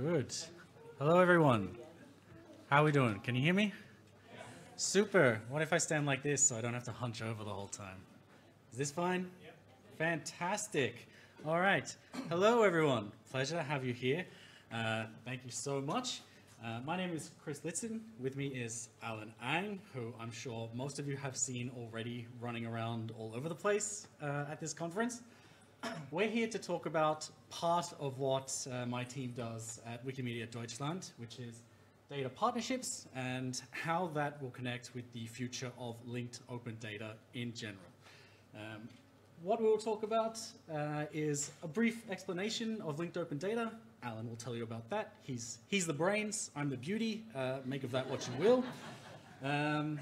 Good. Hello, everyone. How are we doing? Can you hear me? Super. What if I stand like this so I don't have to hunch over the whole time? Is this fine? Yep. Fantastic. All right. Hello, everyone. Pleasure to have you here. Uh, thank you so much. Uh, my name is Chris Litzen. With me is Alan Ang, who I'm sure most of you have seen already running around all over the place uh, at this conference. We're here to talk about part of what uh, my team does at Wikimedia Deutschland, which is data partnerships and how that will connect with the future of linked open data in general. Um, what we'll talk about uh, is a brief explanation of linked open data. Alan will tell you about that. He's, he's the brains, I'm the beauty. Uh, make of that what you will. Um,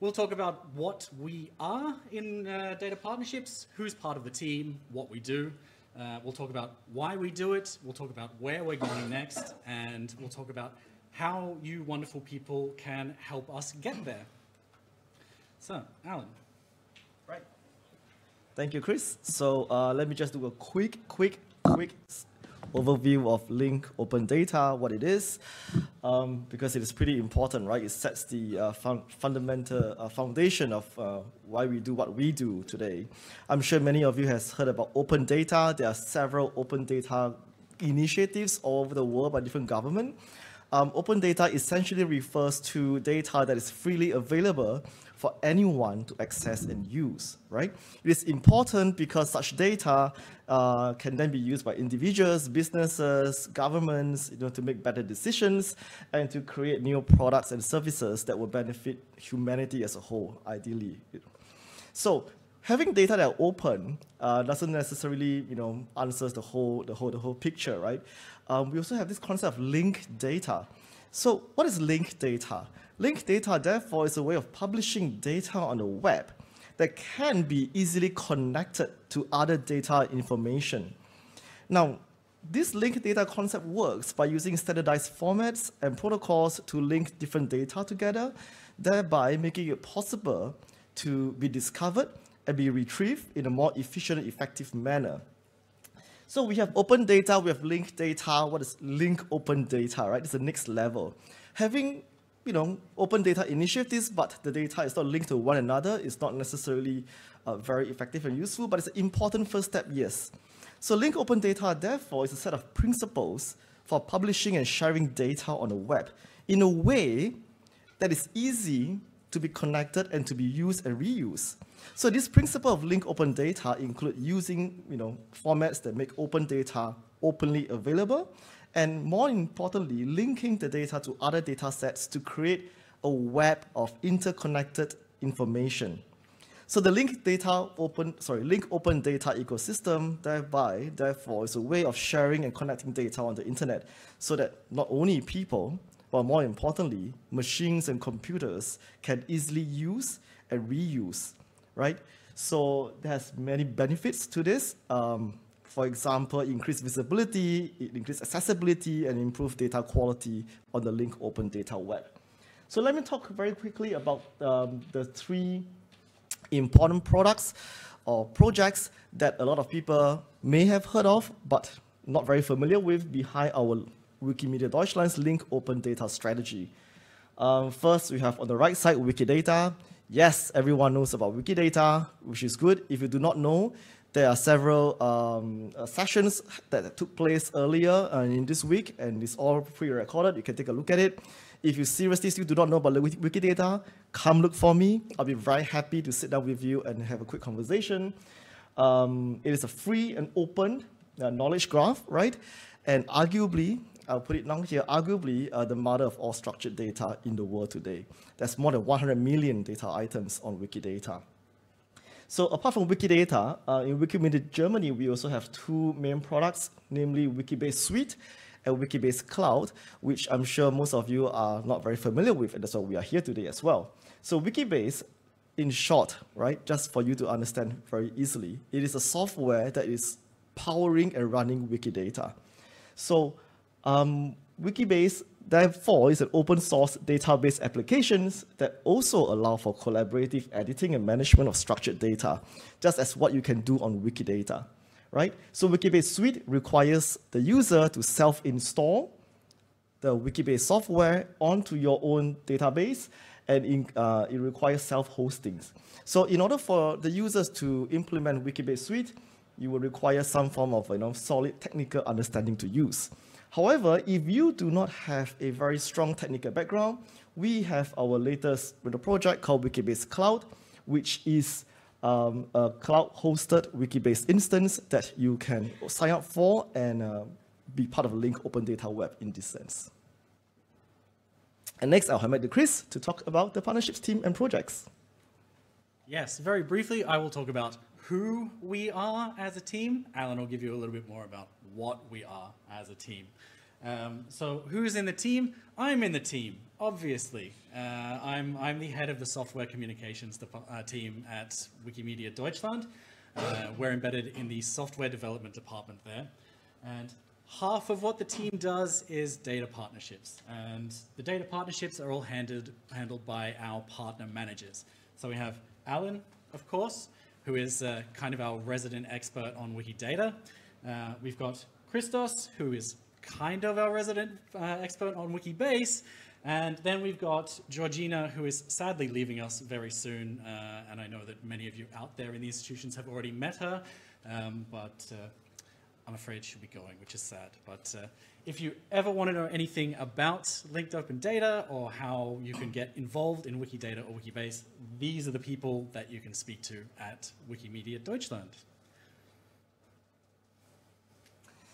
we'll talk about what we are in uh, data partnerships, who's part of the team, what we do. Uh, we'll talk about why we do it. We'll talk about where we're going next. And we'll talk about how you wonderful people can help us get there. So, Alan. Right. Thank you, Chris. So uh, let me just do a quick, quick, quick overview of link open data, what it is, um, because it is pretty important, right? It sets the uh, fun fundamental uh, foundation of uh, why we do what we do today. I'm sure many of you has heard about open data. There are several open data initiatives all over the world by different government. Um, open data essentially refers to data that is freely available for anyone to access and use, right? It is important because such data uh, can then be used by individuals, businesses, governments, you know, to make better decisions and to create new products and services that will benefit humanity as a whole, ideally. So having data that are open uh, doesn't necessarily, you know, answers the whole, the whole, the whole picture, right? Um, we also have this concept of linked data. So what is linked data? Linked data, therefore, is a way of publishing data on the web that can be easily connected to other data information. Now, this linked data concept works by using standardized formats and protocols to link different data together, thereby making it possible to be discovered and be retrieved in a more efficient effective manner. So we have open data, we have linked data. What is link open data, right? It's the next level. Having you know, open data initiatives, but the data is not linked to one another it's not necessarily uh, very effective and useful, but it's an important first step, yes. So link open data, therefore, is a set of principles for publishing and sharing data on the web in a way that is easy to be connected and to be used and reused. So this principle of link open data include using you know, formats that make open data openly available and more importantly, linking the data to other data sets to create a web of interconnected information. So the link data open, sorry, link open data ecosystem, thereby, therefore, is a way of sharing and connecting data on the internet so that not only people, but more importantly, machines and computers can easily use and reuse, right? So there's many benefits to this. Um, for example, increased visibility, increase accessibility, and improve data quality on the link open data web. So let me talk very quickly about um, the three important products or projects that a lot of people may have heard of, but not very familiar with behind our Wikimedia Deutschland's link open data strategy. Um, first, we have on the right side Wikidata. Yes, everyone knows about Wikidata, which is good. If you do not know, there are several um, uh, sessions that took place earlier uh, in this week, and it's all pre-recorded. You can take a look at it. If you seriously still do not know about Wikidata, come look for me. I'll be very happy to sit down with you and have a quick conversation. Um, it is a free and open uh, knowledge graph, right? And arguably, I'll put it down here, arguably uh, the mother of all structured data in the world today. There's more than 100 million data items on Wikidata. So apart from Wikidata, uh, in Wikimedia Germany, we also have two main products, namely Wikibase Suite and Wikibase Cloud, which I'm sure most of you are not very familiar with, and that's why we are here today as well. So Wikibase, in short, right, just for you to understand very easily, it is a software that is powering and running Wikidata. So um, Wikibase Therefore, is an open source database applications that also allow for collaborative editing and management of structured data, just as what you can do on Wikidata, right? So Wikibase Suite requires the user to self-install the Wikibase software onto your own database, and in, uh, it requires self-hosting. So in order for the users to implement Wikibase Suite, you will require some form of you know, solid technical understanding to use. However, if you do not have a very strong technical background, we have our latest project called Wikibase Cloud, which is um, a cloud-hosted Wikibase instance that you can sign up for and uh, be part of Link Open Data Web in this sense. And next, I'll hand back to Chris to talk about the partnerships team and projects. Yes, very briefly, I will talk about who we are as a team. Alan will give you a little bit more about what we are as a team. Um, so who's in the team? I'm in the team, obviously. Uh, I'm, I'm the head of the software communications uh, team at Wikimedia Deutschland. Uh, we're embedded in the software development department there. And half of what the team does is data partnerships. And the data partnerships are all handled, handled by our partner managers. So we have Alan, of course, who is uh, kind of our resident expert on Wikidata. Uh, we've got Christos, who is kind of our resident uh, expert on Wikibase. And then we've got Georgina, who is sadly leaving us very soon. Uh, and I know that many of you out there in the institutions have already met her, um, but uh, I'm afraid she'll be going, which is sad. But uh, if you ever want to know anything about linked open data or how you can get involved in Wikidata or Wikibase, these are the people that you can speak to at Wikimedia Deutschland.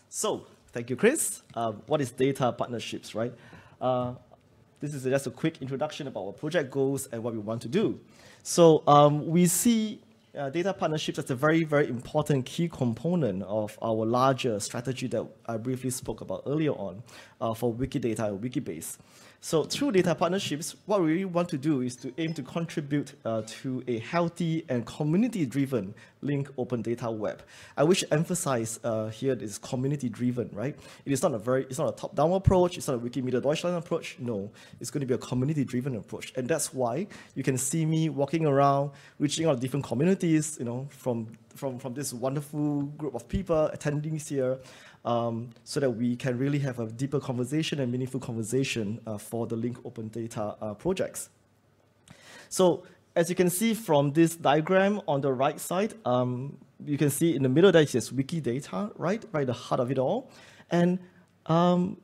So Thank you, Chris. Uh, what is data partnerships, right? Uh, this is just a quick introduction about our project goals and what we want to do. So um, we see uh, data partnerships as a very, very important key component of our larger strategy that I briefly spoke about earlier on uh, for Wikidata and Wikibase. So through data partnerships, what we really want to do is to aim to contribute uh, to a healthy and community-driven link open data web. I wish to emphasize uh, here is community-driven, right? It is not a very, it's not a top-down approach. It's not a Wikimedia Deutschland approach. No, it's going to be a community-driven approach, and that's why you can see me walking around, reaching out to different communities, you know, from from from this wonderful group of people attending here um, so that we can really have a deeper conversation and meaningful conversation uh, for the link open data uh, projects. So as you can see from this diagram on the right side, um, you can see in the middle there is Wikidata, right, right the heart of it all. And um,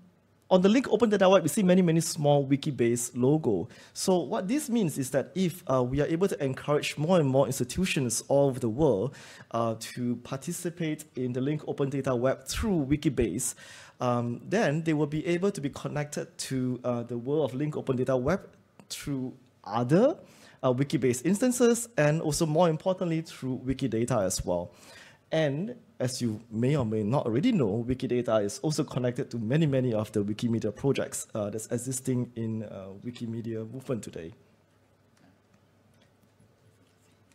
on the link open data web, we see many, many small Wikibase logo. So what this means is that if uh, we are able to encourage more and more institutions all over the world uh, to participate in the link open data web through Wikibase, um, then they will be able to be connected to uh, the world of link open data web through other uh, Wikibase instances and also more importantly through Wikidata as well. And as you may or may not already know, Wikidata is also connected to many, many of the Wikimedia projects uh, that's existing in uh, Wikimedia movement today.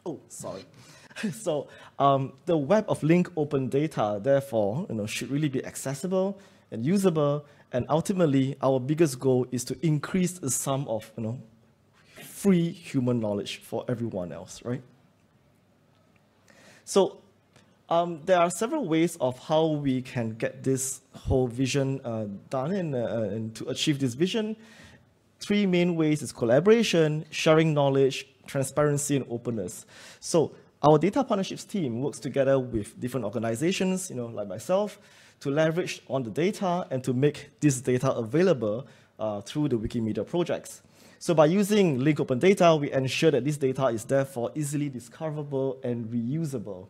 Oh, sorry. so um, the web of link open data, therefore, you know, should really be accessible and usable. And ultimately, our biggest goal is to increase the sum of you know, free human knowledge for everyone else, right? So um, there are several ways of how we can get this whole vision uh, done and, uh, and, to achieve this vision. Three main ways is collaboration, sharing knowledge, transparency, and openness. So our data partnerships team works together with different organizations, you know, like myself, to leverage on the data and to make this data available uh, through the Wikimedia projects. So by using link open data, we ensure that this data is therefore easily discoverable and reusable.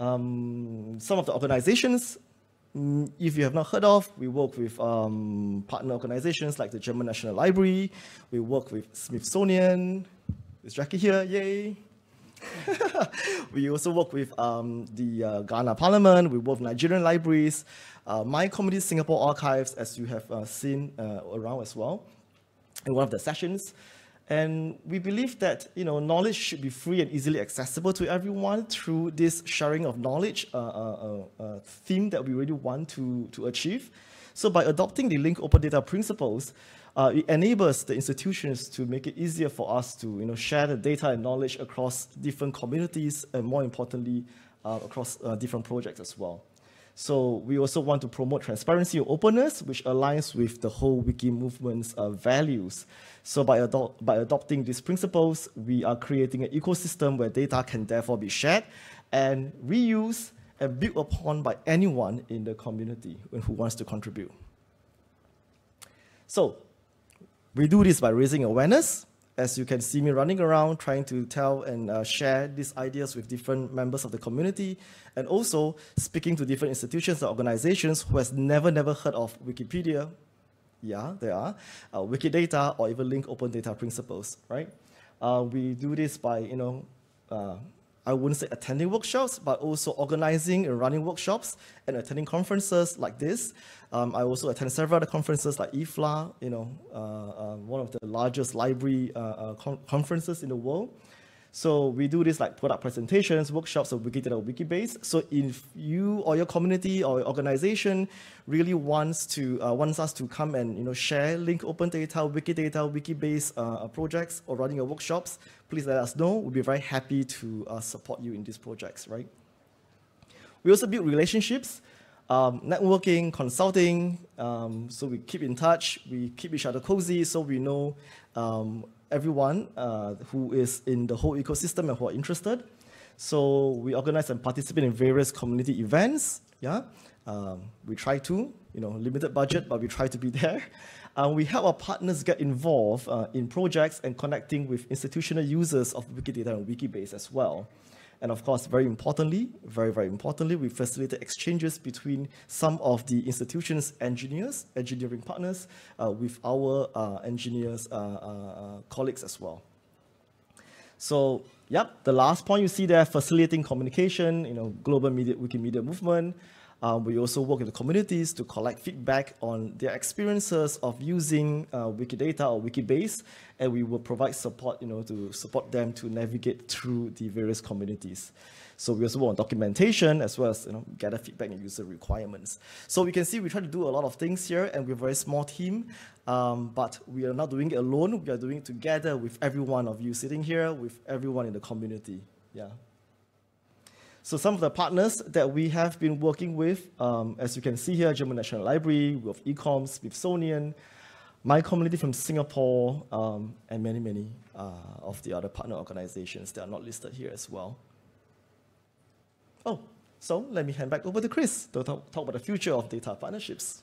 Um, some of the organizations, mm, if you have not heard of, we work with um, partner organizations like the German National Library. We work with Smithsonian. Is Jackie here? Yay. we also work with um, the uh, Ghana Parliament. We work with Nigerian libraries. Uh, My Community Singapore Archives, as you have uh, seen uh, around as well in one of the sessions. And we believe that you know, knowledge should be free and easily accessible to everyone through this sharing of knowledge uh, uh, uh, uh, theme that we really want to, to achieve. So by adopting the link open data principles, uh, it enables the institutions to make it easier for us to you know, share the data and knowledge across different communities and more importantly, uh, across different projects as well. So we also want to promote transparency and openness, which aligns with the whole Wiki movement's uh, values. So by, adopt, by adopting these principles, we are creating an ecosystem where data can therefore be shared and reused and built upon by anyone in the community who wants to contribute. So we do this by raising awareness. As you can see me running around trying to tell and uh, share these ideas with different members of the community, and also speaking to different institutions and organizations who has never, never heard of Wikipedia. Yeah, there are. Uh, Wikidata or even link open data principles, right? Uh, we do this by, you know, uh, I wouldn't say attending workshops, but also organizing and running workshops and attending conferences like this. Um, I also attend several other conferences like IFLA, you know, uh, uh, one of the largest library uh, uh con conferences in the world. So we do this like product presentations, workshops of Wikidata Wikibase. So if you or your community or your organization really wants to uh, wants us to come and you know share link open data, Wikidata, Wikibase uh, projects or running your workshops, please let us know. We'll be very happy to uh, support you in these projects, right? We also build relationships, um, networking, consulting. Um, so we keep in touch. We keep each other cozy so we know um, everyone uh, who is in the whole ecosystem and who are interested. So we organize and participate in various community events. Yeah, um, we try to, you know, limited budget, but we try to be there. And we help our partners get involved uh, in projects and connecting with institutional users of Wikidata and Wikibase as well. And of course, very importantly, very, very importantly, we facilitate exchanges between some of the institution's engineers, engineering partners, uh, with our uh, engineers, uh, uh, uh, colleagues as well. So, yep, the last point you see there, facilitating communication, you know, global media, Wikimedia movement. Um, we also work with the communities to collect feedback on their experiences of using uh, Wikidata or Wikibase, and we will provide support, you know, to support them to navigate through the various communities. So we also work on documentation as well as you know, gather feedback and user requirements. So we can see we try to do a lot of things here, and we're a very small team, um, but we are not doing it alone. We are doing it together with every one of you sitting here, with everyone in the community. Yeah. So some of the partners that we have been working with, um, as you can see here, German National Library, with ECOM, Smithsonian, my community from Singapore, um, and many, many uh, of the other partner organizations that are not listed here as well. Oh, so let me hand back over to Chris to talk, talk about the future of data partnerships.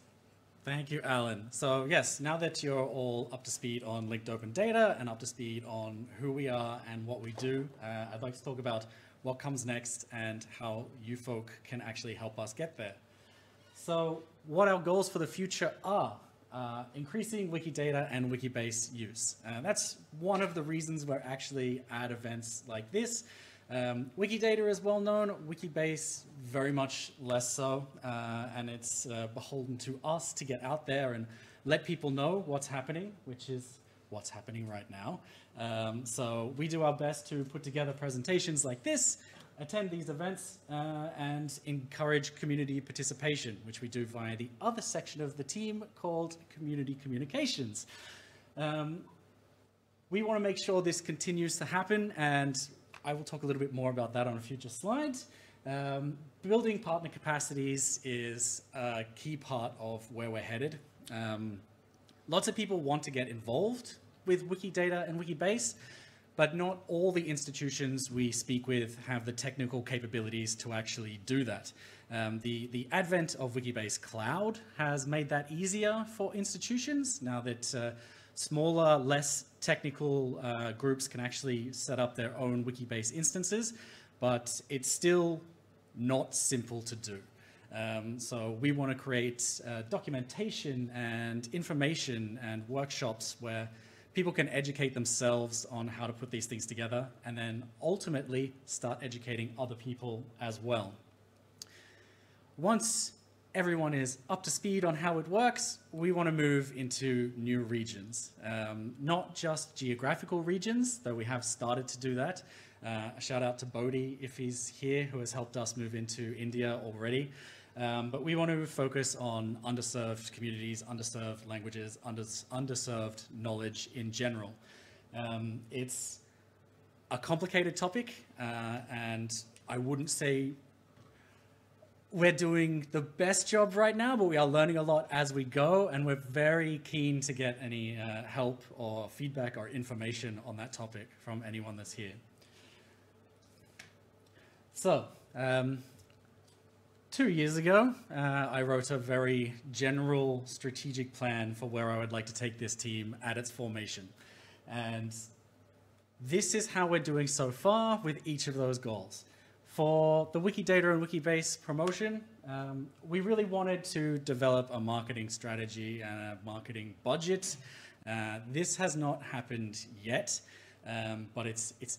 Thank you, Alan. So yes, now that you're all up to speed on linked open data and up to speed on who we are and what we do, uh, I'd like to talk about what comes next, and how you folk can actually help us get there. So what our goals for the future are. Uh, increasing Wikidata and Wikibase use. Uh, that's one of the reasons we're actually at events like this. Um, Wikidata is well known, Wikibase very much less so, uh, and it's uh, beholden to us to get out there and let people know what's happening, which is what's happening right now. Um, so we do our best to put together presentations like this, attend these events, uh, and encourage community participation, which we do via the other section of the team called Community Communications. Um, we want to make sure this continues to happen, and I will talk a little bit more about that on a future slide. Um, building partner capacities is a key part of where we're headed. Um, lots of people want to get involved with Wikidata and Wikibase, but not all the institutions we speak with have the technical capabilities to actually do that. Um, the, the advent of Wikibase Cloud has made that easier for institutions now that uh, smaller, less technical uh, groups can actually set up their own Wikibase instances, but it's still not simple to do. Um, so we want to create uh, documentation and information and workshops where people can educate themselves on how to put these things together and then ultimately start educating other people as well. Once everyone is up to speed on how it works, we want to move into new regions. Um, not just geographical regions, though we have started to do that. Uh, a shout out to Bodhi if he's here, who has helped us move into India already. Um, but we want to focus on underserved communities, underserved languages, under, underserved knowledge in general. Um, it's a complicated topic, uh, and I wouldn't say we're doing the best job right now, but we are learning a lot as we go, and we're very keen to get any uh, help or feedback or information on that topic from anyone that's here. So, um, two years ago, uh, I wrote a very general strategic plan for where I would like to take this team at its formation. And this is how we're doing so far with each of those goals. For the Wikidata and Wikibase promotion, um, we really wanted to develop a marketing strategy and a marketing budget. Uh, this has not happened yet, um, but it's, it's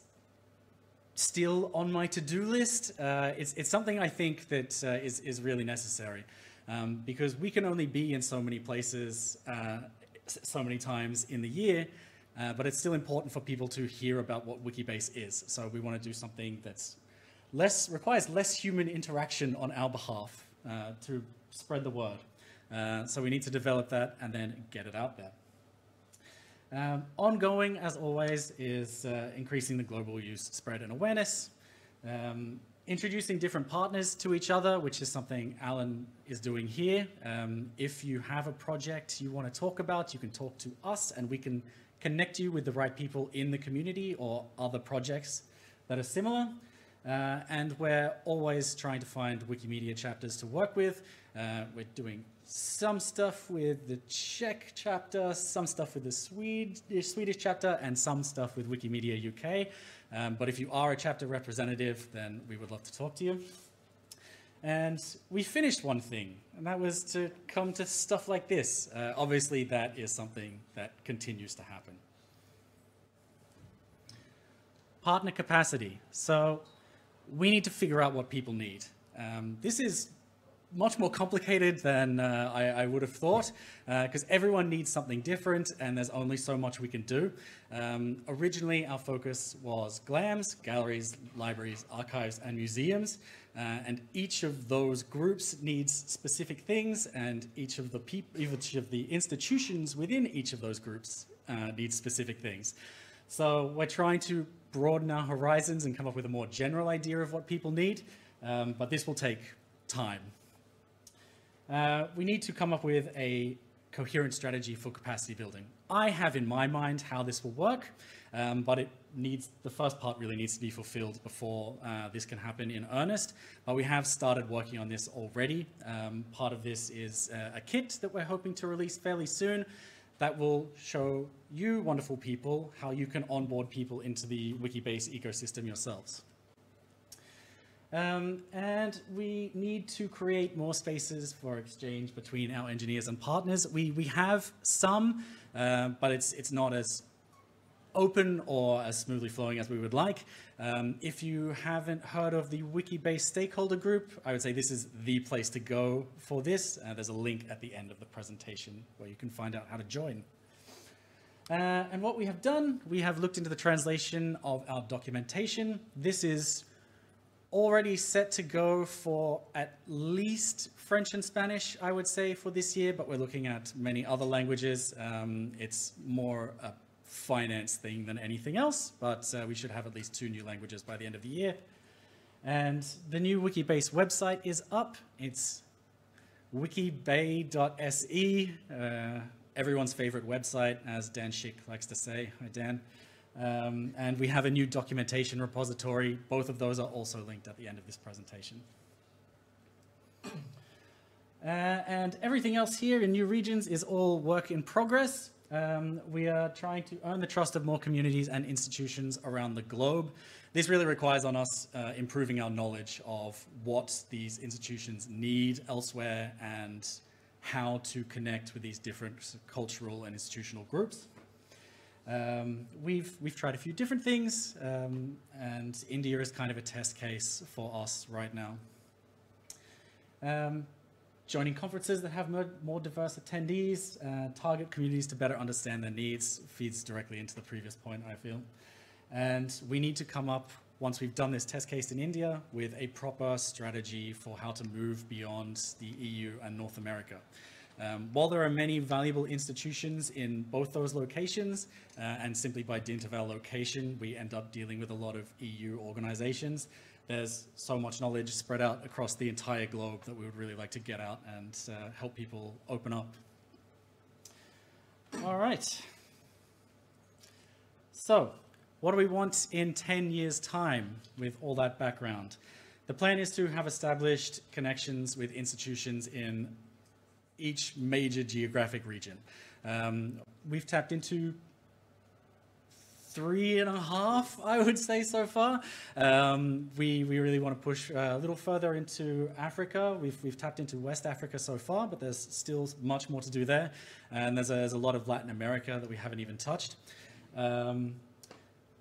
still on my to-do list. Uh, it's, it's something I think that uh, is is, really necessary um, because we can only be in so many places uh, so many times in the year, uh, but it's still important for people to hear about what Wikibase is. So we want to do something that's less requires less human interaction on our behalf uh, to spread the word. So we need to develop that and then get it out there. Um, ongoing, as always, is uh, increasing the global use, spread, and awareness. Um, introducing different partners to each other, which is something Alan is doing here. Um, if you have a project you want to talk about, you can talk to us and we can connect you with the right people in the community or other projects that are similar. Uh, and we're always trying to find Wikimedia chapters to work with. Uh, we're doing some stuff with the Czech chapter, some stuff with the Swedish, Swedish chapter, and some stuff with Wikimedia UK. Um, but if you are a chapter representative, then we would love to talk to you. And we finished one thing, and that was to come to stuff like this. Uh, obviously, that is something that continues to happen. Partner capacity. So we need to figure out what people need. Um, this is much more complicated than uh, I, I, would have thought because uh, everyone needs something different and there's only so much we can do. Um, originally, our focus was GLAMs, galleries, libraries, archives, and museums. Uh, and each of those groups needs specific things and each of the each of the institutions within each of those groups uh, needs specific things. So we're trying to broaden our horizons and come up with a more general idea of what people need, um, but this will take time. Uh, we need to come up with a coherent strategy for capacity building. I have in my mind how this will work, um, but it needs the first part really needs to be fulfilled before uh, this can happen in earnest. But we have started working on this already. Um, part of this is uh, a kit that we're hoping to release fairly soon that will show you wonderful people how you can onboard people into the Wikibase ecosystem yourselves. Um, and we need to create more spaces for exchange between our engineers and partners. We, we have some, uh, but it's, it's not as open or as smoothly flowing as we would like. Um, if you haven't heard of the Wikibase stakeholder group, I would say this is the place to go for this. Uh, there's a link at the end of the presentation where you can find out how to join. Uh, and what we have done, we have looked into the translation of our documentation. This is already set to go for at least French and Spanish, I would say, for this year, but we're looking at many other languages. Um, it's more a finance thing than anything else, but uh, we should have at least two new languages by the end of the year. And the new Wikibase website is up. It's wikiba.se, uh, everyone's favorite website, as Dan Shick likes to say. Hi, Dan. Um, and we have a new documentation repository. Both of those are also linked at the end of this presentation. Uh, and everything else here in new regions is all work in progress. Um, we are trying to earn the trust of more communities and institutions around the globe. This really requires on us uh, improving our knowledge of what these institutions need elsewhere and how to connect with these different cultural and institutional groups. Um, we've, we've tried a few different things, um, and India is kind of a test case for us right now. Um, joining conferences that have more, more diverse attendees, uh, target communities to better understand their needs, feeds directly into the previous point, I feel. And we need to come up, once we've done this test case in India, with a proper strategy for how to move beyond the EU and North America. Um, while there are many valuable institutions in both those locations, uh, and simply by dint of our location, we end up dealing with a lot of EU organizations, there's so much knowledge spread out across the entire globe that we would really like to get out and uh, help people open up. All right. So, what do we want in 10 years' time with all that background? The plan is to have established connections with institutions in each major geographic region. Um, we've tapped into three and a half, I would say so far. Um, we, we really want to push uh, a little further into Africa. We've, we've tapped into West Africa so far, but there's still much more to do there. And there's a, there's a lot of Latin America that we haven't even touched. Um,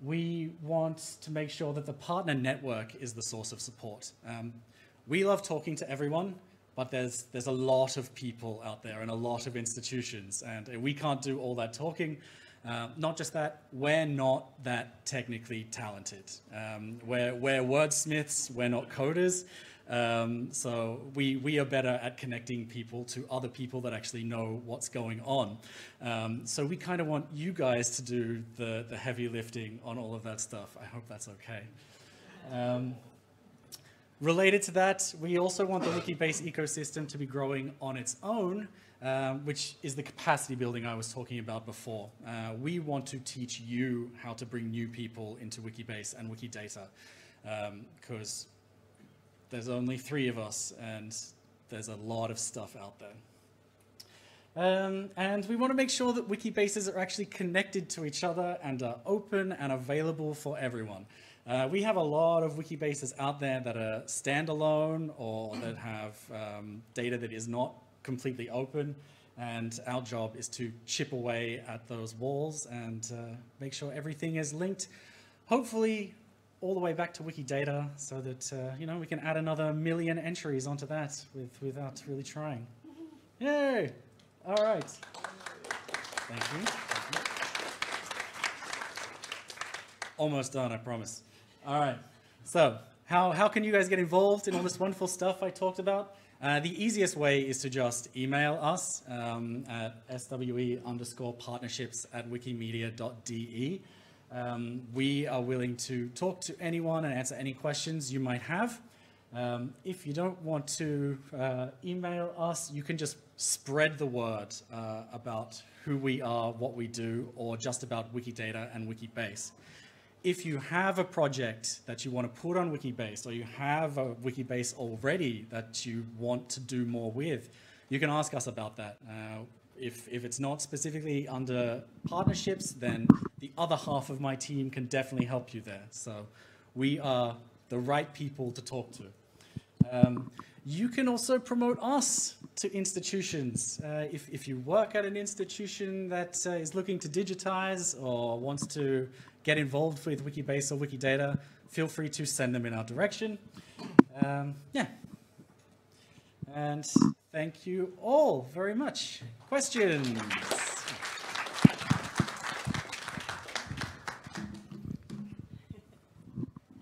we want to make sure that the partner network is the source of support. Um, we love talking to everyone, but there's, there's a lot of people out there and a lot of institutions, and we can't do all that talking. Uh, not just that, we're not that technically talented. Um, we're, we're wordsmiths, we're not coders. Um, so we, we are better at connecting people to other people that actually know what's going on. Um, so we kind of want you guys to do the, the heavy lifting on all of that stuff. I hope that's okay. Related to that, we also want the Wikibase ecosystem to be growing on its own, um, which is the capacity building I was talking about before. Uh, we want to teach you how to bring new people into Wikibase and Wikidata because um, there's only three of us, and there's a lot of stuff out there. Um, and we want to make sure that Wikibases are actually connected to each other and are open and available for everyone. Uh, we have a lot of Wikibases out there that are standalone or that have um, data that is not completely open. And our job is to chip away at those walls and uh, make sure everything is linked, hopefully all the way back to Wikidata so that, uh, you know, we can add another million entries onto that with, without really trying. Yay! All right. Thank you. Thank you. Almost done, I promise. All right. So how, how can you guys get involved in all this wonderful stuff I talked about? Uh, the easiest way is to just email us um, at swe underscore partnerships at wikimedia.de. Um, we are willing to talk to anyone and answer any questions you might have. Um, if you don't want to uh, email us, you can just spread the word uh, about who we are, what we do, or just about Wikidata and Wikibase. If you have a project that you want to put on Wikibase, or you have a Wikibase already that you want to do more with, you can ask us about that. Uh, if, if it's not specifically under partnerships, then the other half of my team can definitely help you there. So we are the right people to talk to. Um, you can also promote us to institutions. Uh, if, if you work at an institution that uh, is looking to digitize or wants to get involved with Wikibase or Wikidata, feel free to send them in our direction. Um, yeah. And thank you all very much. Questions?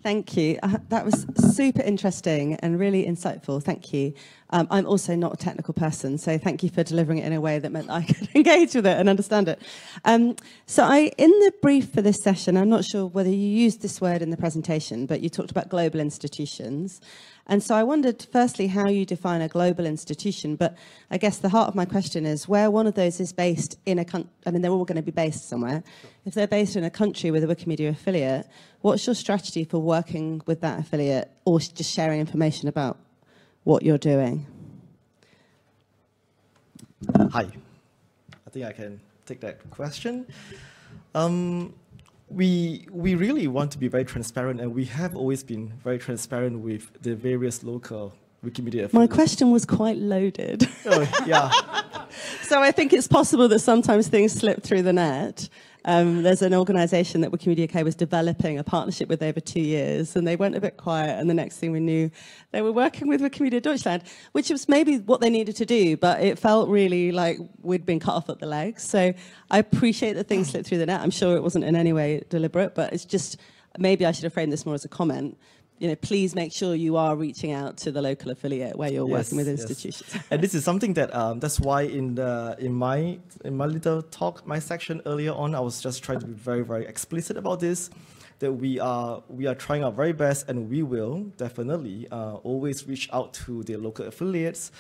Thank you. Uh, that was super interesting and really insightful. Thank you. Um, I'm also not a technical person, so thank you for delivering it in a way that meant I could engage with it and understand it. Um, so I, in the brief for this session, I'm not sure whether you used this word in the presentation, but you talked about global institutions. And so I wondered, firstly, how you define a global institution. But I guess the heart of my question is where one of those is based in a country, I mean, they're all going to be based somewhere. If they're based in a country with a Wikimedia affiliate, what's your strategy for working with that affiliate or just sharing information about what you're doing? Hi. I think I can take that question. Um, we, we really want to be very transparent, and we have always been very transparent with the various local Wikimedia. My question was quite loaded. oh, yeah. so I think it's possible that sometimes things slip through the net. Um, there's an organisation that Wikimedia UK was developing a partnership with over two years, and they went a bit quiet. And the next thing we knew, they were working with Wikimedia Deutschland, which was maybe what they needed to do, but it felt really like we'd been cut off at the legs. So I appreciate that things slipped through the net. I'm sure it wasn't in any way deliberate, but it's just maybe I should have framed this more as a comment you know, please make sure you are reaching out to the local affiliate where you're yes, working with institutions. Yes. and this is something that um, that's why in the in my in my little talk, my section earlier on, I was just trying to be very very explicit about this. that we are we are trying our very best, and we will definitely uh, always reach out to the local affiliates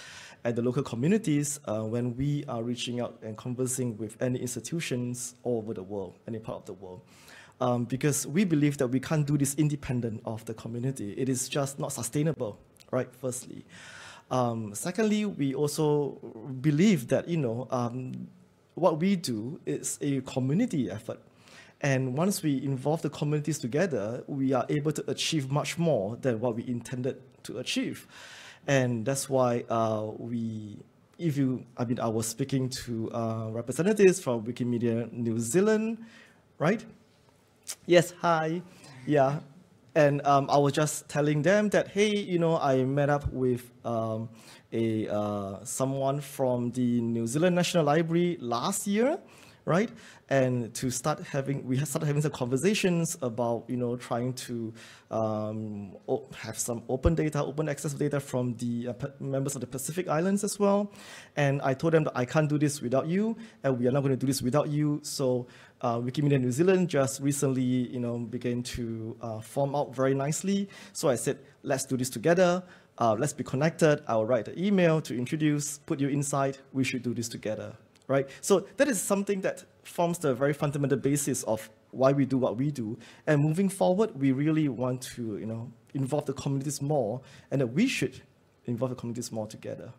and the local communities uh, when we are reaching out and conversing with any institutions all over the world, any part of the world. Um, because we believe that we can't do this independent of the community. It is just not sustainable, right? Firstly. Um, secondly, we also believe that, you know, um, what we do is a community effort. And once we involve the communities together, we are able to achieve much more than what we intended to achieve. And that's why uh, we, if you, I mean, I was speaking to uh, representatives from Wikimedia New Zealand, right? Yes, hi. Yeah. And um, I was just telling them that, hey, you know, I met up with um, a uh, someone from the New Zealand National Library last year, right? And to start having, we started having some conversations about, you know, trying to um, have some open data, open access data from the uh, members of the Pacific Islands as well. And I told them that I can't do this without you, and we are not going to do this without you. So uh, Wikimedia New Zealand just recently, you know, began to uh, form out very nicely. So I said, let's do this together. Uh, let's be connected. I'll write an email to introduce, put you inside. We should do this together, right? So that is something that forms the very fundamental basis of why we do what we do. And moving forward, we really want to, you know, involve the communities more, and that we should involve the communities more together.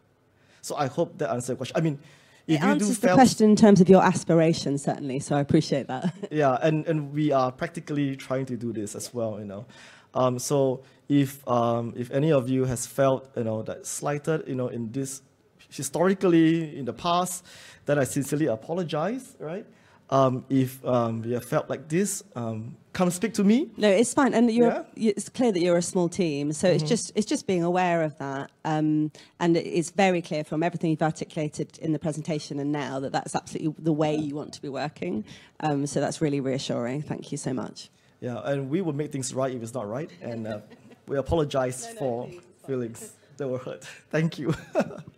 So I hope that answers the question. I mean, it answers the question in terms of your aspirations, certainly. So I appreciate that. yeah, and and we are practically trying to do this as well. You know, um, so if um, if any of you has felt you know that slighted, you know, in this historically in the past, then I sincerely apologize. Right. Um, if um, you have felt like this, um, come speak to me. No, it's fine, and yeah? it's clear that you're a small team, so mm-hmm. it's just it's just being aware of that, um, and it's very clear from everything you've articulated in the presentation and now that that's absolutely the way you want to be working. Um, so that's really reassuring. Thank you so much. Yeah, and we will make things right if it's not right, and uh, we apologize no, no, for please, feelings that were hurt. Thank you.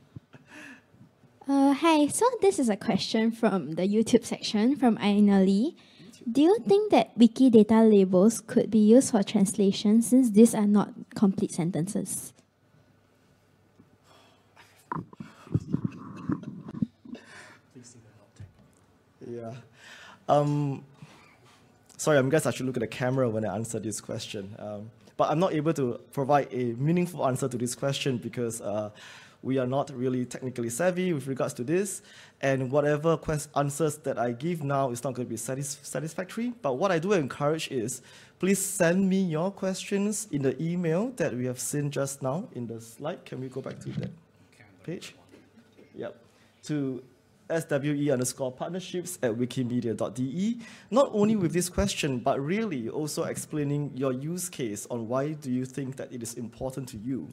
uh, hi, so this is a question from the YouTube section from Aina Lee. Do you think that Wikidata labels could be used for translation since these are not complete sentences? Yeah. Um, sorry, I guess I should look at the camera when I answer this question. Um, but I'm not able to provide a meaningful answer to this question because uh, we are not really technically savvy with regards to this, and whatever answers that I give now is not going to be satis satisfactory. But what I do encourage is, please send me your questions in the email that we have seen just now in the slide. Can we go back to that page? Yep. To SWE underscore partnerships at wikimedia.de, not only with this question, but really also explaining your use case on why do you think that it is important to you.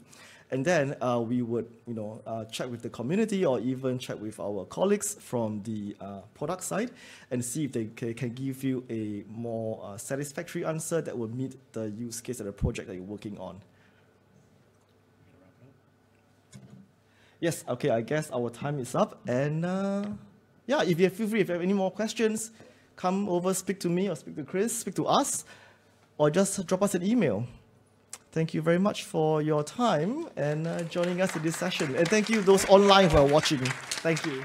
And then uh, we would, you know, uh, check with the community or even check with our colleagues from the uh, product side and see if they can give you a more uh, satisfactory answer that will meet the use case of the project that you're working on. Yes, okay, I guess our time is up. And uh, yeah, if you feel free, if you have any more questions, come over, speak to me or speak to Chris, speak to us, or just drop us an email. Thank you very much for your time and uh, joining us in this session. And thank you those online who are watching. Thank you.